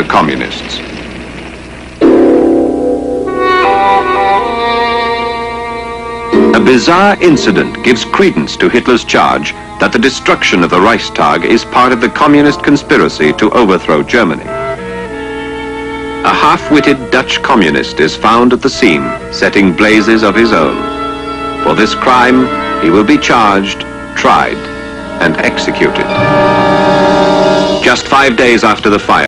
the communists. A bizarre incident gives credence to Hitler's charge that the destruction of the Reichstag is part of the communist conspiracy to overthrow Germany. A half-witted Dutch communist is found at the scene, setting blazes of his own. For this crime, he will be charged, tried, and executed. Just five days after the fire,